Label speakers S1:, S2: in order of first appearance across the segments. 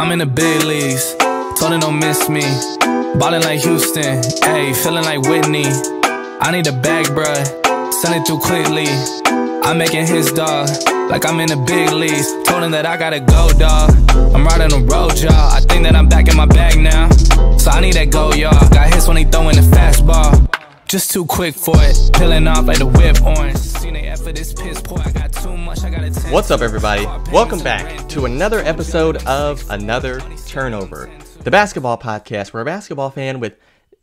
S1: I'm in the big leagues. Told him don't miss me. Ballin' like Houston. Ayy, feeling like Whitney. I need a bag, bruh. Send it through quickly. I'm making his dog. Like I'm in the big leagues. Told him that I gotta go, dog. I'm riding a road, y'all. I think that I'm back in my bag now. So I need that go, y'all. Got hits when he throwing the fastball. Just too quick for it. Peeling off like the whip orange.
S2: What's up, everybody? Welcome back to another episode of Another Turnover, the basketball podcast where a basketball fan with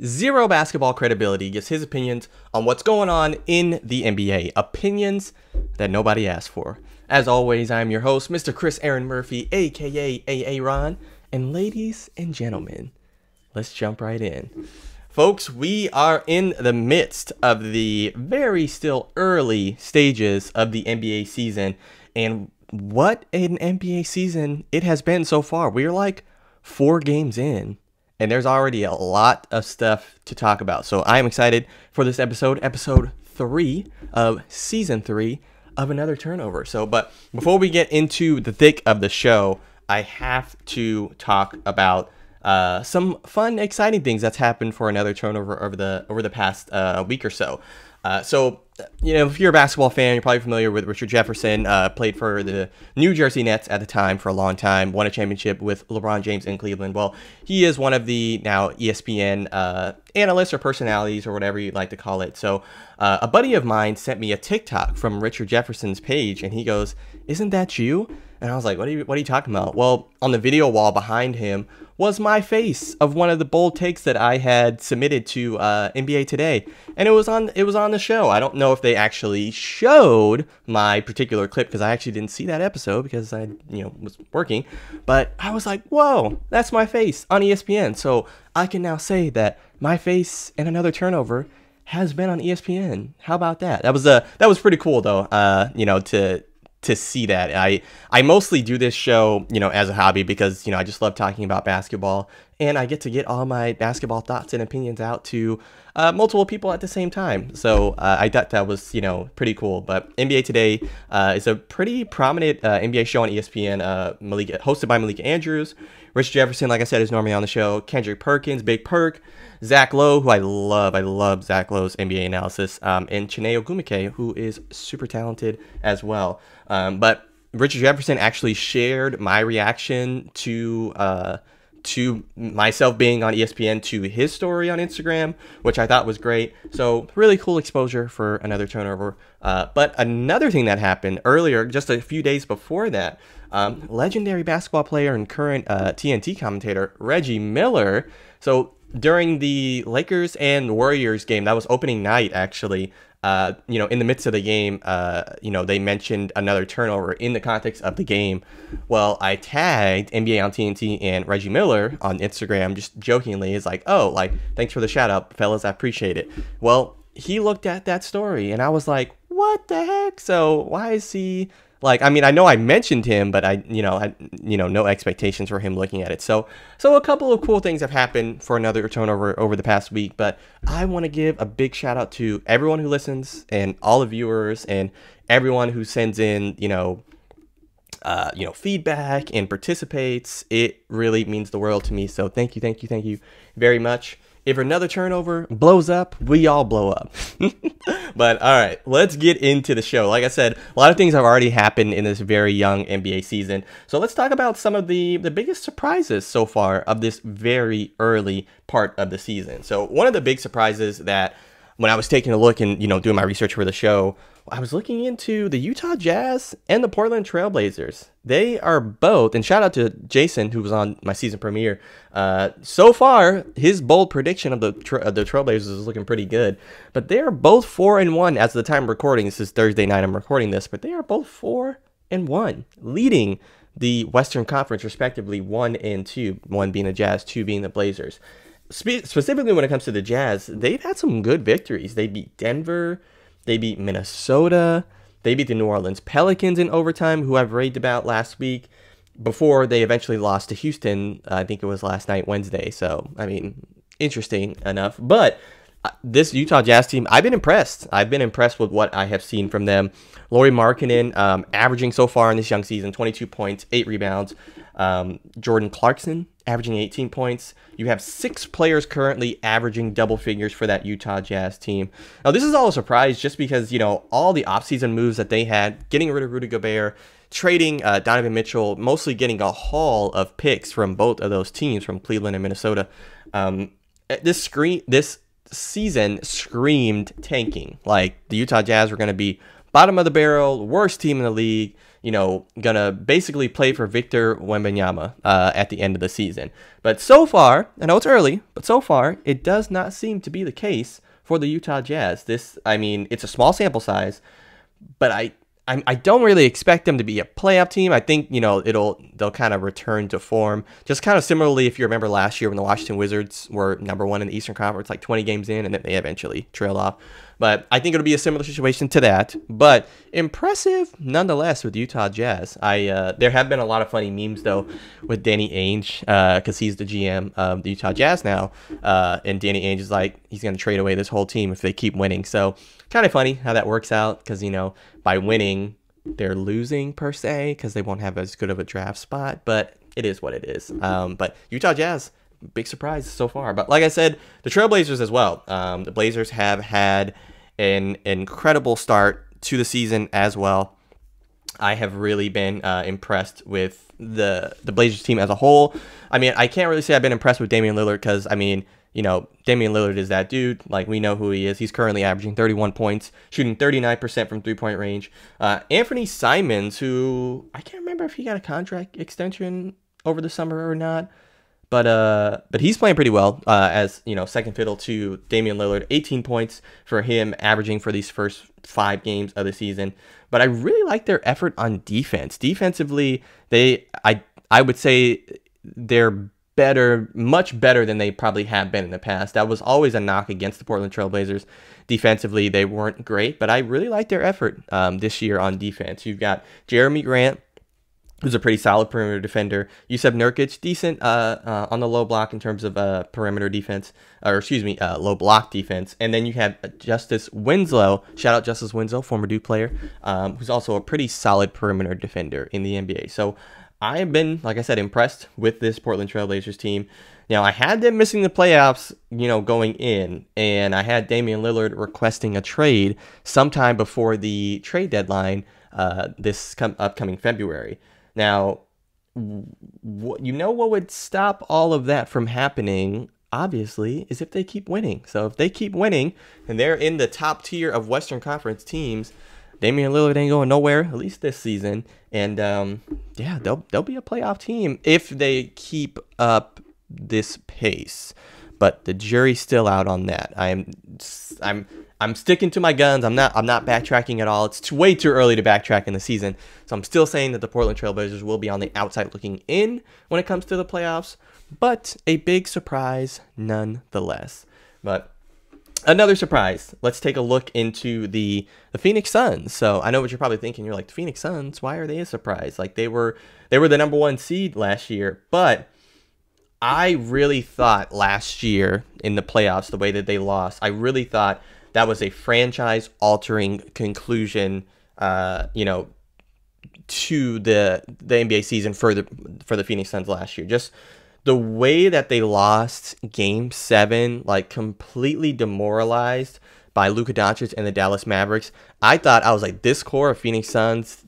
S2: zero basketball credibility gives his opinions on what's going on in the NBA. Opinions that nobody asked for. As always, I'm your host, Mr. Chris Aaron Murphy, aka AA Ron. And ladies and gentlemen, let's jump right in. Folks, we are in the midst of the very still early stages of the NBA season. And what an NBA season it has been so far. We're like four games in, and there's already a lot of stuff to talk about. So I am excited for this episode, episode three of season three of Another Turnover. So, but before we get into the thick of the show, I have to talk about uh, some fun, exciting things that's happened for another turnover over the over the past uh, week or so. Uh, so, you know, if you're a basketball fan, you're probably familiar with Richard Jefferson. Uh, played for the New Jersey Nets at the time for a long time. Won a championship with LeBron James in Cleveland. Well, he is one of the now ESPN uh, analysts or personalities or whatever you'd like to call it. So, uh, a buddy of mine sent me a TikTok from Richard Jefferson's page, and he goes, "Isn't that you?" And I was like, "What are you? What are you talking about?" Well, on the video wall behind him was my face of one of the bold takes that I had submitted to uh, NBA Today, and it was on it was on the show. I don't know if they actually showed my particular clip because I actually didn't see that episode because I you know was working, but I was like, whoa, that's my face on ESPN. So I can now say that my face and another turnover has been on ESPN. How about that? That was a that was pretty cool though. Uh, you know to to see that. I I mostly do this show, you know, as a hobby because, you know, I just love talking about basketball and I get to get all my basketball thoughts and opinions out to uh, multiple people at the same time. So uh, I thought that was, you know, pretty cool. But NBA Today uh, is a pretty prominent uh, NBA show on ESPN, uh, Malik, hosted by Malika Andrews. Rich Jefferson, like I said, is normally on the show. Kendrick Perkins, Big Perk, Zach Lowe, who I love. I love Zach Lowe's NBA analysis. Um, and Chiney Ogwumike, who is super talented as well. Um, but Richard Jefferson actually shared my reaction to uh, to myself being on ESPN to his story on Instagram, which I thought was great. So really cool exposure for another turnover. Uh, but another thing that happened earlier, just a few days before that, um, legendary basketball player and current uh, TNT commentator Reggie Miller. So during the Lakers and Warriors game, that was opening night actually. Uh, you know, in the midst of the game, uh, you know, they mentioned another turnover in the context of the game. Well, I tagged NBA on TNT and Reggie Miller on Instagram, just jokingly, is like, oh, like, thanks for the shout out, fellas, I appreciate it. Well, he looked at that story and I was like, what the heck? So why is he like I mean I know I mentioned him but I you know I you know no expectations for him looking at it. So so a couple of cool things have happened for another turnover over the past week but I want to give a big shout out to everyone who listens and all the viewers and everyone who sends in you know uh, you know feedback and participates. It really means the world to me. So thank you thank you thank you very much if another turnover blows up, we all blow up. but all right, let's get into the show. Like I said, a lot of things have already happened in this very young NBA season. So let's talk about some of the, the biggest surprises so far of this very early part of the season. So one of the big surprises that when I was taking a look and, you know, doing my research for the show, I was looking into the Utah Jazz and the Portland Trailblazers. They are both, and shout out to Jason who was on my season premiere. Uh, so far, his bold prediction of the tra- the Trailblazers is looking pretty good. But they are both four and one as of the time of recording. This is Thursday night. I'm recording this, but they are both four and one, leading the Western Conference respectively, one and two. One being the Jazz, two being the Blazers. Spe- specifically, when it comes to the Jazz, they've had some good victories. They beat Denver. They beat Minnesota. They beat the New Orleans Pelicans in overtime, who I've raved about last week, before they eventually lost to Houston. I think it was last night, Wednesday. So, I mean, interesting enough. But this Utah Jazz team, I've been impressed. I've been impressed with what I have seen from them. Lauri Markkanen, um, averaging so far in this young season 22 points, 8 rebounds. Um, Jordan Clarkson, averaging 18 points. You have six players currently averaging double figures for that Utah Jazz team. Now, this is all a surprise just because, you know, all the offseason moves that they had, getting rid of Rudy Gobert, trading uh, Donovan Mitchell, mostly getting a haul of picks from both of those teams, from Cleveland and Minnesota. Um, this screen, this season screamed tanking. Like the Utah Jazz were going to be bottom of the barrel, worst team in the league. You know, gonna basically play for Victor Wembanyama uh, at the end of the season. But so far, I know it's early, but so far it does not seem to be the case for the Utah Jazz. This, I mean, it's a small sample size, but I I, I don't really expect them to be a playoff team. I think you know it'll they'll kind of return to form. Just kind of similarly, if you remember last year when the Washington Wizards were number one in the Eastern Conference, like 20 games in, and then they eventually trailed off. But I think it'll be a similar situation to that. But impressive nonetheless with Utah Jazz. I uh, there have been a lot of funny memes though with Danny Ainge because uh, he's the GM of the Utah Jazz now, uh, and Danny Ainge is like he's going to trade away this whole team if they keep winning. So kind of funny how that works out because you know by winning they're losing per se because they won't have as good of a draft spot, but it is what it is. Um, but Utah Jazz, big surprise so far. But like I said, the Trailblazers as well. Um, the Blazers have had an incredible start to the season as well. I have really been uh, impressed with the the Blazers team as a whole. I mean, I can't really say I've been impressed with Damian Lillard because I mean you know, Damian Lillard is that dude. Like, we know who he is. He's currently averaging 31 points, shooting 39% from three point range. Uh, Anthony Simons, who I can't remember if he got a contract extension over the summer or not. But uh, but he's playing pretty well uh, as you know second fiddle to Damian Lillard. 18 points for him, averaging for these first five games of the season. But I really like their effort on defense. Defensively, they I I would say they're better, much better than they probably have been in the past. That was always a knock against the Portland Trailblazers. Defensively, they weren't great, but I really like their effort um, this year on defense. You've got Jerami Grant, who's a pretty solid perimeter defender. Jusuf Nurkic, decent uh, uh, on the low block in terms of uh, perimeter defense, or excuse me, uh, low block defense. And then you have Justice Winslow. Shout out Justice Winslow, former Duke player, um, who's also a pretty solid perimeter defender in the NBA. So I have been, like I said, impressed with this Portland Trailblazers team. Now, I had them missing the playoffs, you know, going in, and I had Damian Lillard requesting a trade sometime before the trade deadline uh, this upcoming February. Now, you know what would stop all of that from happening, obviously, is if they keep winning. So if they keep winning and they're in the top tier of Western Conference teams, Damian Lillard ain't going nowhere, at least this season. And um, yeah, they'll they'll be a playoff team if they keep up this pace. But the jury's still out on that. I'm I'm I'm sticking to my guns. I'm not I'm not backtracking at all. It's too, way too early to backtrack in the season. So I'm still saying that the Portland Trailblazers will be on the outside looking in when it comes to the playoffs, but a big surprise nonetheless. But another surprise. Let's take a look into the the Phoenix Suns. So I know what you're probably thinking. You're like, the Phoenix Suns, why are they a surprise? Like they were they were the number one seed last year, but I really thought last year in the playoffs, the way that they lost, I really thought that was a franchise altering conclusion. Uh, you know, to the the NBA season for the for the Phoenix Suns last year. Just the way that they lost game seven, like completely demoralized by Luka Doncic and the Dallas Mavericks, I thought I was like, this core of Phoenix Suns,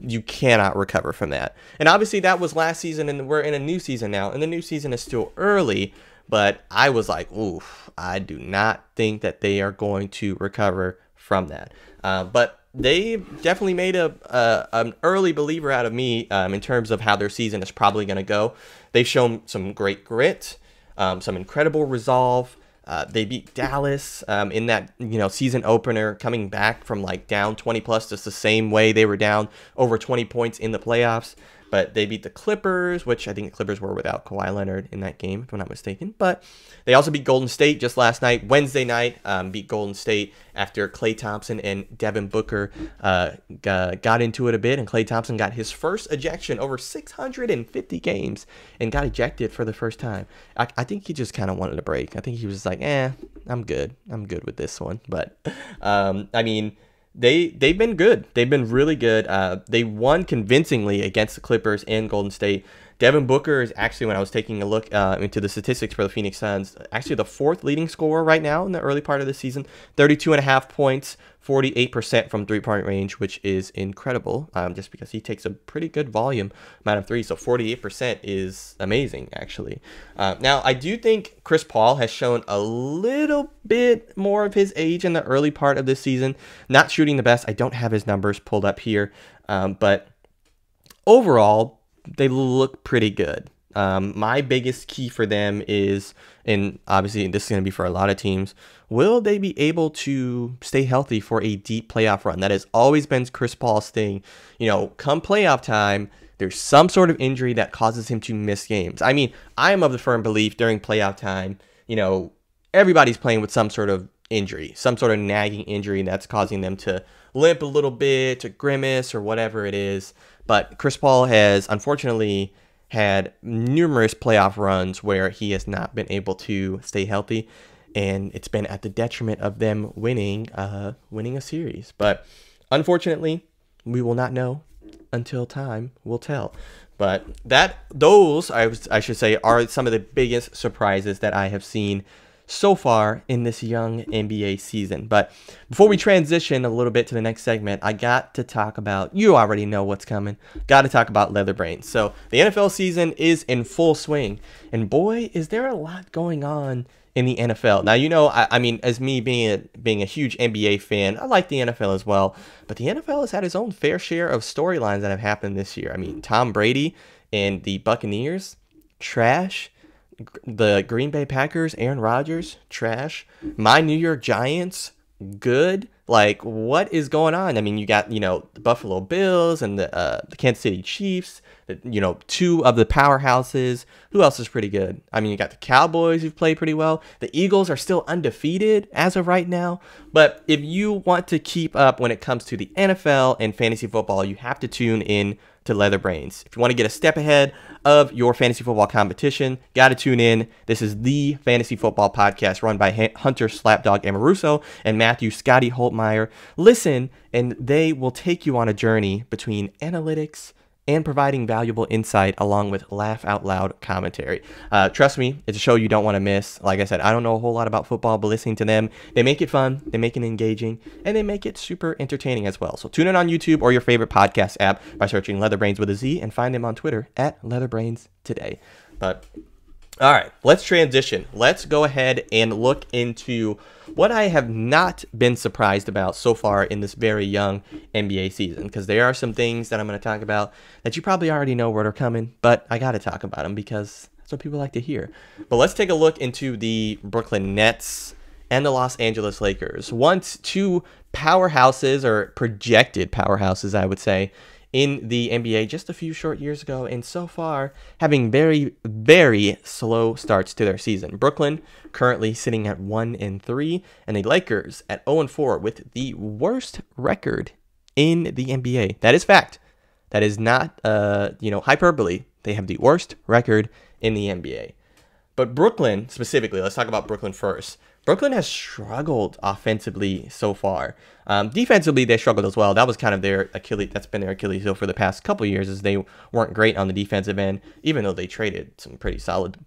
S2: you cannot recover from that. And obviously that was last season and we're in a new season now. And the new season is still early, but I was like, oof, I do not think that they are going to recover from that. Uh, but they definitely made a, an early believer out of me um, in terms of how their season is probably going to go. They've shown some great grit, um, some incredible resolve. Uh, they beat Dallas um, in that you know season opener, coming back from like down 20 plus, just the same way they were down over 20 points in the playoffs. But they beat the Clippers, which I think the Clippers were without Kawhi Leonard in that game, if I'm not mistaken. But they also beat Golden State just last night, Wednesday night, um, beat Golden State after Klay Thompson and Devin Booker uh, got into it a bit, and Klay Thompson got his first ejection over 650 games and got ejected for the first time. I, I think he just kind of wanted a break. I think he was like, eh, I'm good. I'm good with this one. But, um, I mean, they they've been good. They've been really good. Uh, they won convincingly against the Clippers and Golden State. Devin Booker is actually, when I was taking a look uh, into the statistics for the Phoenix Suns, actually the fourth leading scorer right now in the early part of the season. 32 and a half points, 48% from three point range, which is incredible um, just because he takes a pretty good volume amount of threes. So 48% is amazing, actually. Uh, now, I do think Chris Paul has shown a little bit more of his age in the early part of this season. Not shooting the best. I don't have his numbers pulled up here, um, but overall, they look pretty good. Um, my biggest key for them is, and obviously this is going to be for a lot of teams, will they be able to stay healthy for a deep playoff run? That has always been Chris Paul's thing. You know, come playoff time, there's some sort of injury that causes him to miss games. I mean, I am of the firm belief during playoff time, you know, everybody's playing with some sort of injury, some sort of nagging injury that's causing them to limp a little bit, to grimace, or whatever it is. But Chris Paul has unfortunately had numerous playoff runs where he has not been able to stay healthy, and it's been at the detriment of them winning, uh, winning a series. But unfortunately, we will not know until time will tell. But that those I, was, I should say are some of the biggest surprises that I have seen so far in this young NBA season. But before we transition a little bit to the next segment, I got to talk about, you already know what's coming, got to talk about leather brains. So the NFL season is in full swing, and boy, is there a lot going on in the NFL. Now, you know, I, I mean, as me being a, being a huge NBA fan, I like the NFL as well, but the NFL has had its own fair share of storylines that have happened this year. I mean, Tom Brady and the Buccaneers, trash the Green Bay Packers, Aaron Rodgers, trash. My New York Giants, good. Like, what is going on? I mean, you got you know the Buffalo Bills and the uh, the Kansas City Chiefs. You know, two of the powerhouses. Who else is pretty good? I mean, you got the Cowboys who've played pretty well. The Eagles are still undefeated as of right now. But if you want to keep up when it comes to the NFL and fantasy football, you have to tune in to Leather Brains. If you want to get a step ahead of your fantasy football competition, got to tune in. This is the fantasy football podcast run by Hunter Slapdog Amoruso and Matthew Scotty Holtmeyer. Listen, and they will take you on a journey between analytics and providing valuable insight along with laugh out loud commentary. Uh, trust me, it's a show you don't want to miss. Like I said, I don't know a whole lot about football, but listening to them, they make it fun, they make it engaging, and they make it super entertaining as well. So tune in on YouTube or your favorite podcast app by searching Leatherbrains with a Z and find them on Twitter at Leatherbrains today. But all right, let's transition. Let's go ahead and look into what I have not been surprised about so far in this very young NBA season, because there are some things that I'm going to talk about that you probably already know what are coming, but I got to talk about them because that's what people like to hear. But let's take a look into the Brooklyn Nets and the Los Angeles Lakers. Once two powerhouses, or projected powerhouses, I would say, in the NBA just a few short years ago, and so far having very, very slow starts to their season. Brooklyn currently sitting at 1 and 3, and the Lakers at 0 and 4 with the worst record in the NBA. That is fact. That is not, uh, you know, hyperbole. They have the worst record in the NBA. But Brooklyn specifically, let's talk about Brooklyn first. Brooklyn has struggled offensively so far. Um, defensively, they struggled as well. That was kind of their Achilles. That's been their Achilles heel for the past couple years, is they weren't great on the defensive end, even though they traded some pretty solid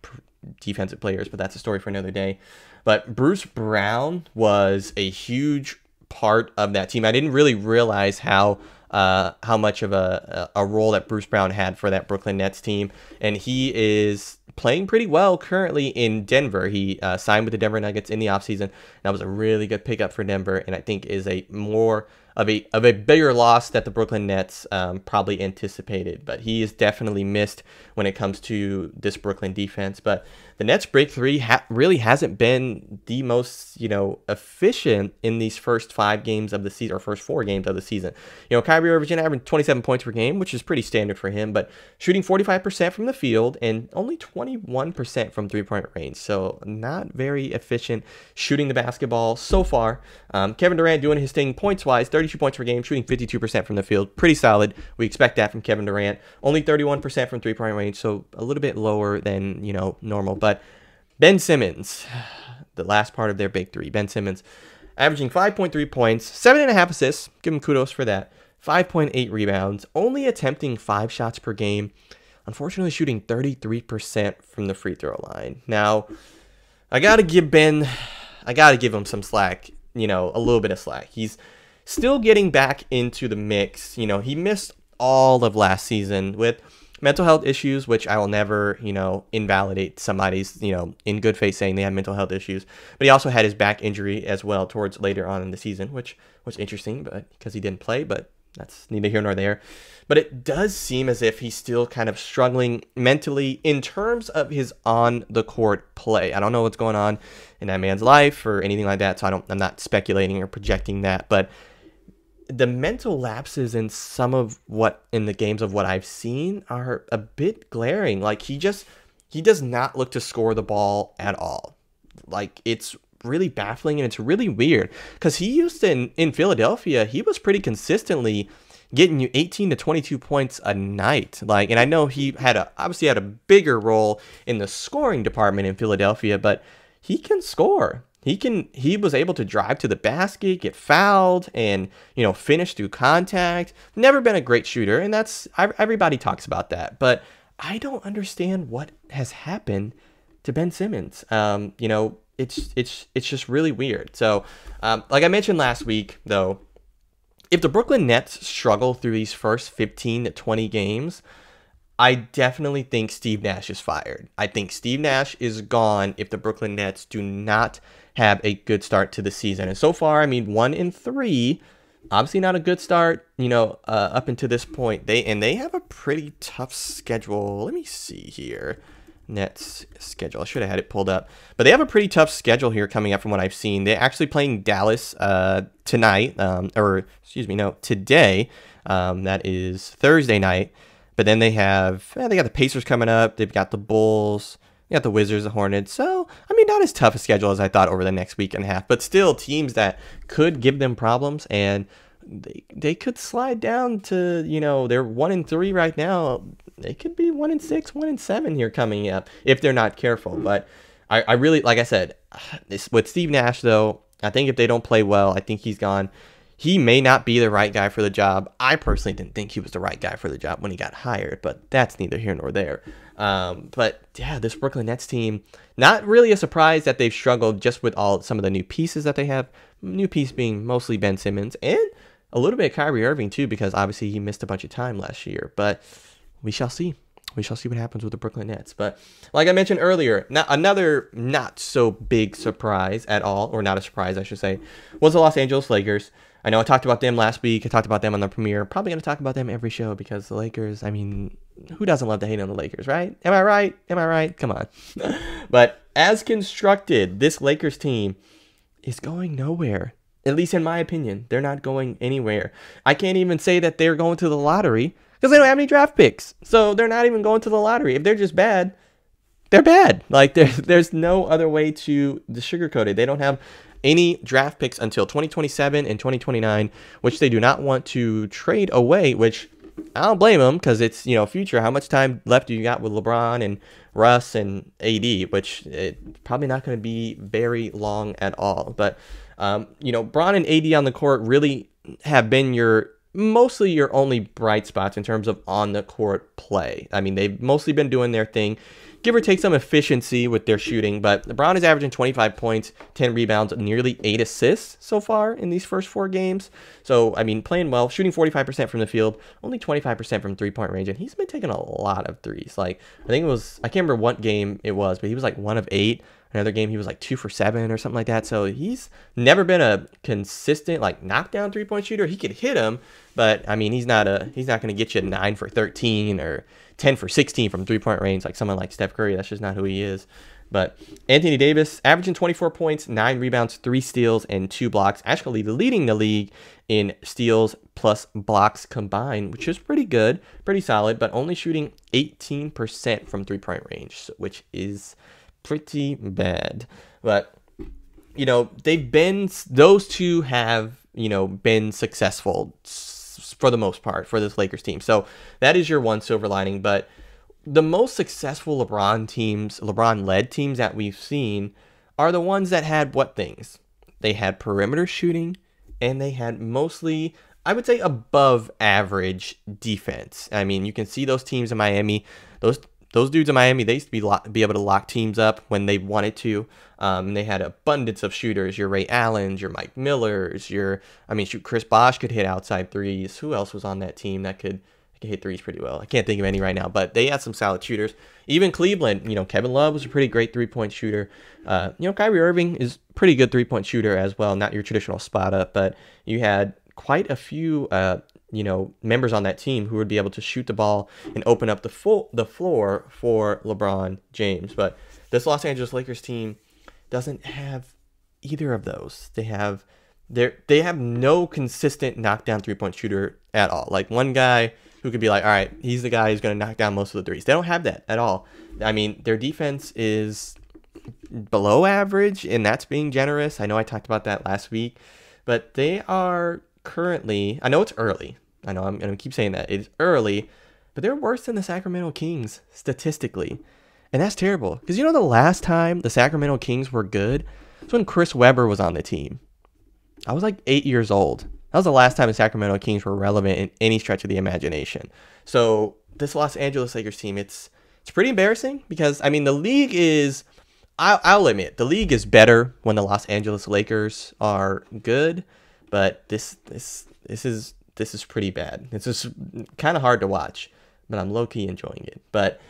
S2: defensive players. But that's a story for another day. But Bruce Brown was a huge part of that team. I didn't really realize how uh, how much of a a role that Bruce Brown had for that Brooklyn Nets team, and he is playing pretty well currently in Denver. He uh, signed with the Denver Nuggets in the offseason. That was a really good pickup for Denver, and I think is a more of a of a bigger loss that the Brooklyn Nets um, probably anticipated. But he is definitely missed when it comes to this Brooklyn defense. But the Nets break three ha- really hasn't been the most, you know, efficient in these first five games of the season or first four games of the season. You know, Kyrie Irving averaging 27 points per game, which is pretty standard for him, but shooting 45% from the field and only 21% from three point range. So not very efficient shooting the basketball so far. Um, Kevin Durant doing his thing points wise, 32 points per game, shooting 52% from the field. Pretty solid. We expect that from Kevin Durant. Only 31% from three point range, so a little bit lower than, you know, normal. But Ben Simmons, the last part of their big three, Ben Simmons, averaging 5.3 points, 7.5 assists, give him kudos for that, 5.8 rebounds, only attempting 5 shots per game, unfortunately shooting 33% from the free throw line. Now, I got to give Ben, I got to give him some slack, you know, a little bit of slack. He's still getting back into the mix. You know, he missed all of last season with mental health issues, which I will never, you know, invalidate somebody's, you know, in good faith saying they have mental health issues. But he also had his back injury as well towards later on in the season, which was interesting, but because he didn't play, but that's neither here nor there. But it does seem as if he's still kind of struggling mentally in terms of his on the court play. I don't know what's going on in that man's life or anything like that, so I don't I'm not speculating or projecting that, but the mental lapses in some of what in the games of what I've seen are a bit glaring. Like he just he does not look to score the ball at all. Like it's really baffling and it's really weird because he used to in, in Philadelphia he was pretty consistently getting you 18 to 22 points a night like and i know he had a obviously had a bigger role in the scoring department in philadelphia but he can score he can he was able to drive to the basket, get fouled, and you know finish through contact. Never been a great shooter, and that's everybody talks about that. But I don't understand what has happened to Ben Simmons. Um, you know, it's it's it's just really weird. So, um, like I mentioned last week, though, if the Brooklyn Nets struggle through these first 15 to 20 games, I definitely think Steve Nash is fired. I think Steve Nash is gone if the Brooklyn Nets do not have a good start to the season. And so far, I mean, one in three, obviously not a good start, you know, uh, up until this point. They and they have a pretty tough schedule. Let me see here. Nets schedule. I should have had it pulled up, but they have a pretty tough schedule here coming up from what I've seen. They're actually playing Dallas uh, tonight, um, or excuse me, no, today. Um, that is Thursday night. But then they have eh, they got the Pacers coming up. They've got the Bulls. You got the Wizards, the Hornets. So, I mean, not as tough a schedule as I thought over the next week and a half, but still teams that could give them problems and they, they could slide down to, you know, they're one and three right now. They could be one and six, one and seven here coming up if they're not careful. But I, I really, like I said, this, with Steve Nash, though, I think if they don't play well, I think he's gone he may not be the right guy for the job. I personally didn't think he was the right guy for the job when he got hired, but that's neither here nor there. Um, but yeah, this Brooklyn Nets team, not really a surprise that they've struggled just with all some of the new pieces that they have. New piece being mostly Ben Simmons and a little bit of Kyrie Irving too, because obviously he missed a bunch of time last year. But we shall see. We shall see what happens with the Brooklyn Nets. But like I mentioned earlier, not, another not so big surprise at all, or not a surprise, I should say, was the Los Angeles Lakers. I know I talked about them last week. I talked about them on the premiere. Probably going to talk about them every show because the Lakers, I mean, who doesn't love to hate on the Lakers, right? Am I right? Am I right? Come on. but as constructed, this Lakers team is going nowhere. At least in my opinion, they're not going anywhere. I can't even say that they're going to the lottery because they don't have any draft picks. So they're not even going to the lottery. If they're just bad, they're bad. Like there's there's no other way to sugarcoat it. They don't have any draft picks until 2027 and 2029, which they do not want to trade away, which I don't blame them because it's, you know, future. How much time left do you got with LeBron and Russ and AD, which it, probably not going to be very long at all. But, um, you know, Bron and AD on the court really have been your mostly your only bright spots in terms of on the court play. I mean, they've mostly been doing their thing give or take some efficiency with their shooting, but LeBron is averaging 25 points, 10 rebounds, nearly 8 assists so far in these first four games. So, I mean, playing well, shooting 45% from the field, only 25% from three point range, and he's been taking a lot of threes. Like, I think it was, I can't remember what game it was, but he was like one of eight Another game he was like two for seven or something like that. So he's never been a consistent like knockdown three point shooter. He could hit them, but I mean he's not a he's not going to get you nine for thirteen or ten for sixteen from three point range like someone like Steph Curry. That's just not who he is. But Anthony Davis averaging 24 points, nine rebounds, three steals, and two blocks. Actually leading the league in steals plus blocks combined, which is pretty good, pretty solid, but only shooting 18% from three point range, which is pretty bad. But, you know, they've been, those two have, you know, been successful for the most part for this Lakers team. So that is your one silver lining. But the most successful LeBron teams, LeBron led teams that we've seen are the ones that had what things? They had perimeter shooting and they had mostly I would say above average defense. I mean, you can see those teams in Miami. Those those dudes in Miami, they used to be be able to lock teams up when they wanted to. Um, they had abundance of shooters. Your Ray Allens, your Mike Millers, your I mean, shoot, Chris Bosh could hit outside threes. Who else was on that team that could could hit threes pretty well? I can't think of any right now, but they had some solid shooters. Even Cleveland, you know, Kevin Love was a pretty great three point shooter. Uh, you know, Kyrie Irving is pretty good three point shooter as well. Not your traditional spot up, but you had quite a few uh, you know members on that team who would be able to shoot the ball and open up the full the floor for LeBron James. But this Los Angeles Lakers team doesn't have either of those. They have they they have no consistent knockdown three point shooter at all. Like one guy who could be like, all right, he's the guy who's going to knock down most of the threes. They don't have that at all. I mean, their defense is below average, and that's being generous. I know I talked about that last week, but they are currently, I know it's early. I know I'm going to keep saying that. It's early, but they're worse than the Sacramento Kings statistically. And that's terrible. Because you know the last time the Sacramento Kings were good? It's when Chris Webber was on the team. I was like eight years old. That was the last time the Sacramento Kings were relevant in any stretch of the imagination. So this Los Angeles Lakers team, it's it's pretty embarrassing because I mean the league is I'll, I'll admit the league is better when the Los Angeles Lakers are good but this this this is this is pretty bad. It's just kind of hard to watch, but I'm low key enjoying it. But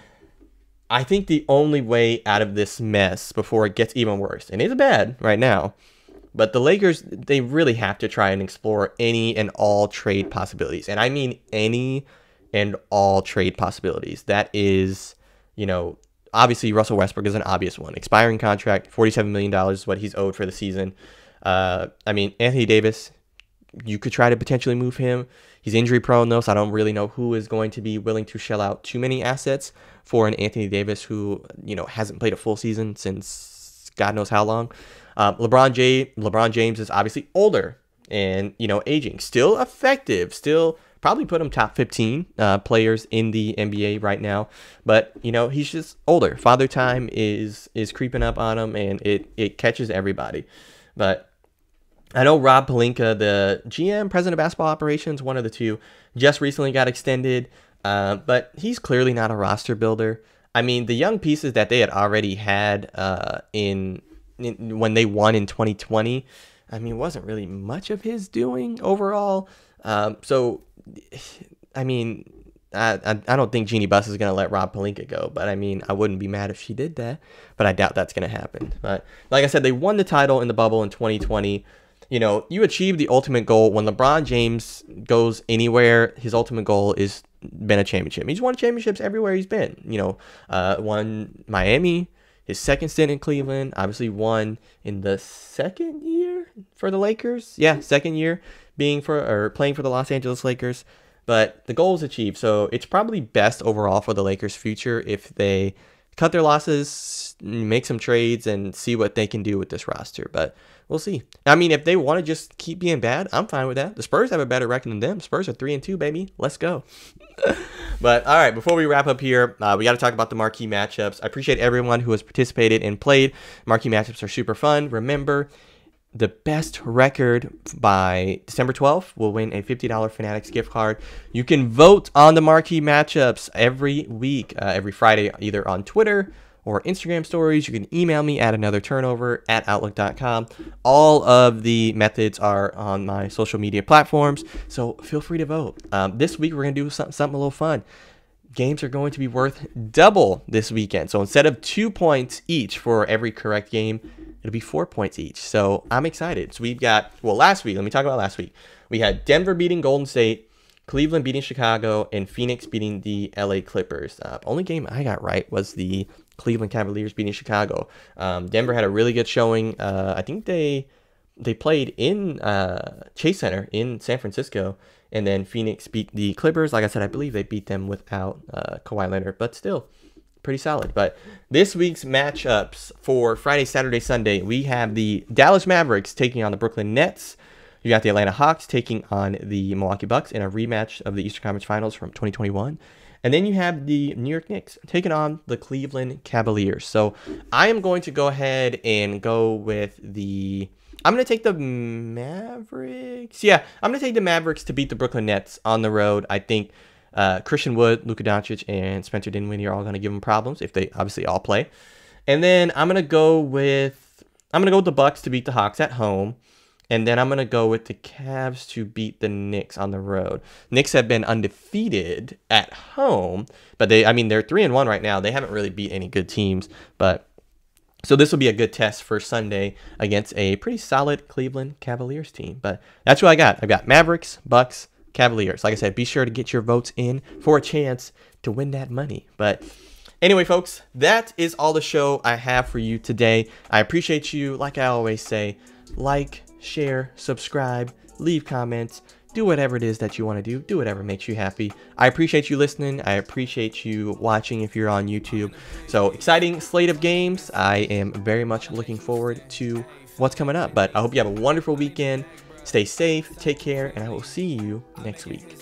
S2: I think the only way out of this mess before it gets even worse, and it's bad right now, but the Lakers they really have to try and explore any and all trade possibilities, and I mean any and all trade possibilities. That is, you know, obviously Russell Westbrook is an obvious one. Expiring contract, forty-seven million dollars is what he's owed for the season. Uh, I mean, Anthony Davis, you could try to potentially move him. He's injury prone though, so I don't really know who is going to be willing to shell out too many assets for an Anthony Davis who you know hasn't played a full season since God knows how long. Um, LeBron J. LeBron James is obviously older and you know aging, still effective, still probably put him top 15 uh, players in the NBA right now. But you know he's just older. Father time is is creeping up on him, and it it catches everybody. But I know Rob Pelinka, the GM, president of basketball operations, one of the two, just recently got extended, uh, but he's clearly not a roster builder. I mean, the young pieces that they had already had uh, in, in, when they won in 2020, I mean, wasn't really much of his doing overall. Um, so, I mean, I, I, don't think Jeanie Buss is going to let Rob Pelinka go, but I mean, I wouldn't be mad if she did that, but I doubt that's going to happen. But like I said, they won the title in the bubble in 2020 you know, you achieve the ultimate goal when LeBron James goes anywhere. His ultimate goal is been a championship. He's won championships everywhere he's been. You know, uh, won Miami, his second stint in Cleveland, obviously won in the second year for the Lakers. Yeah, second year being for or playing for the Los Angeles Lakers. But the goal is achieved, so it's probably best overall for the Lakers' future if they cut their losses, make some trades, and see what they can do with this roster. But we'll see. I mean, if they want to just keep being bad, I'm fine with that. The Spurs have a better record than them. Spurs are three and two, baby. Let's go. but all right, before we wrap up here, uh, we got to talk about the marquee matchups. I appreciate everyone who has participated and played. Marquee matchups are super fun. Remember, the best record by December 12th will win a $50 Fanatics gift card. You can vote on the marquee matchups every week, uh, every Friday, either on Twitter or Instagram stories. You can email me at another turnover at outlook.com. All of the methods are on my social media platforms, so feel free to vote. Um, this week we're gonna do something, something a little fun. games are going to be worth double this weekend. So instead of two points each for every correct game, it'll be four points each. So I'm excited. So we've got, well, last week, let me talk about last week. We had Denver beating Golden State, Cleveland beating Chicago, and Phoenix beating the LA Clippers. Uh, only game I got right was the Cleveland Cavaliers beating Chicago. Um, Denver had a really good showing. Uh, I think they they played in uh, Chase Center in San Francisco, and then Phoenix beat the Clippers. Like I said, I believe they beat them without uh, Kawhi Leonard, but still pretty solid. But this week's matchups for Friday, Saturday, Sunday, we have the Dallas Mavericks taking on the Brooklyn Nets. You got the Atlanta Hawks taking on the Milwaukee Bucks in a rematch of the Eastern Conference Finals from 2021. And then you have the New York Knicks taking on the Cleveland Cavaliers. So I am going to go ahead and go with the. I'm going to take the Mavericks. Yeah, I'm going to take the Mavericks to beat the Brooklyn Nets on the road. I think uh, Christian Wood, Luka Doncic, and Spencer Dinwiddie are all going to give them problems if they obviously all play. And then I'm going to go with I'm going to go with the Bucks to beat the Hawks at home. And then I'm going to go with the Cavs to beat the Knicks on the road. Knicks have been undefeated at home, but they I mean they're 3 and 1 right now. They haven't really beat any good teams, but so this will be a good test for Sunday against a pretty solid Cleveland Cavaliers team. But that's what I got. I've got Mavericks, Bucks, Cavaliers. Like I said, be sure to get your votes in for a chance to win that money. But anyway, folks, that is all the show I have for you today. I appreciate you, like I always say, like, share, subscribe, leave comments, do whatever it is that you want to do. Do whatever makes you happy. I appreciate you listening. I appreciate you watching if you're on YouTube. So, exciting slate of games. I am very much looking forward to what's coming up. But I hope you have a wonderful weekend. Stay safe, take care, and I will see you next week.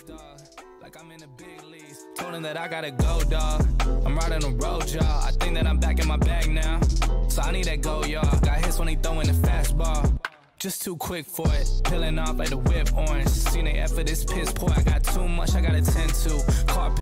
S2: I gotta go. I'm riding road, y'all. I think that I'm back in my bag now. So I need that go, y'all. Got hits when he throwing fastball. Just too quick for it. Peeling off like the whip orange. Seen they effort this piss poor. I got too much I gotta tend to. Car